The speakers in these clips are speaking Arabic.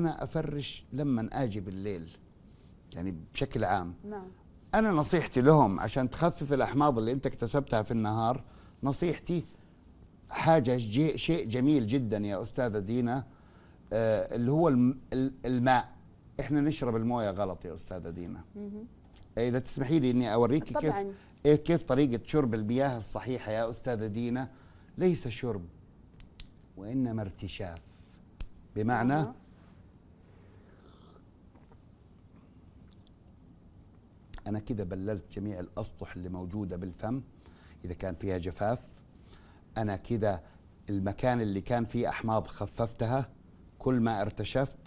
أنا أفرش لما آجي بالليل يعني بشكل عام. نعم. أنا نصيحتي لهم عشان تخفف الأحماض اللي أنت اكتسبتها في النهار نصيحتي حاجة جي شيء جميل جدا يا أستاذة دينا آه اللي هو الم ال- الماء. إحنا نشرب الموية غلط يا أستاذة دينا. مهم. إذا تسمحي لي إني أوريك كيف طبعا. إيه كيف طريقة شرب المياه الصحيحة يا أستاذة دينا؟ ليس شرب وإنما ارتشاف. بمعنى أها. أنا كده بللت جميع الأسطح اللي موجودة بالفم إذا كان فيها جفاف أنا كده المكان اللي كان فيه أحماض خففتها كل ما ارتشفت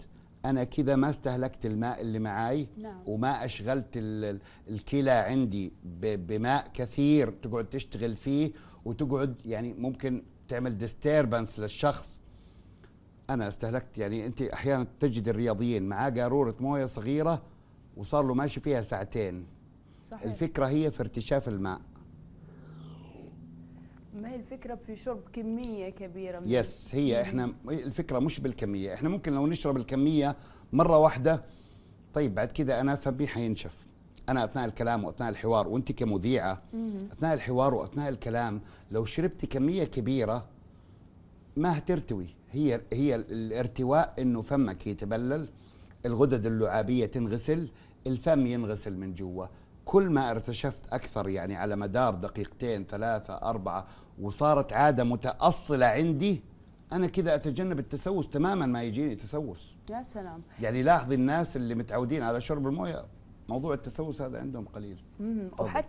أنا كده ما استهلكت الماء اللي معاي نعم. وما ال- الكلى عندي بماء كثير تقعد تشتغل فيه وتقعد يعني ممكن تعمل disturbance للشخص أنا استهلكت يعني أنت أحيانا تجد الرياضيين معاه قارورة موية صغيرة وصار له ماشي فيها ساعتين صحيح. الفكرة هي في ارتشاف الماء. ما هي الفكرة في شرب كمية كبيرة من yes هي إحنا الفكرة مش بالكمية. إحنا ممكن لو نشرب الكمية مرة واحدة طيب بعد كده أنا فمي حينشف؟ أنا أثناء الكلام وأثناء الحوار وأنت كمذيعة مهم. أثناء الحوار وأثناء الكلام لو شربتي كمية كبيرة ما هترتوي. هي هي الارتواء إنه فمك يتبلل الغدد اللعابية تنغسل الفم ينغسل من جوا. كل ما ارتشفت أكثر يعني على مدار دقيقتين ثلاثة أربعة وصارت عادة متأصلة عندي أنا كذا أتجنب التسوس تماما ما يجيني تسوس. يا سلام. يعني لاحظي الناس اللي متعودين على شرب الموية موضوع التسوس هذا عندهم قليل. وحتى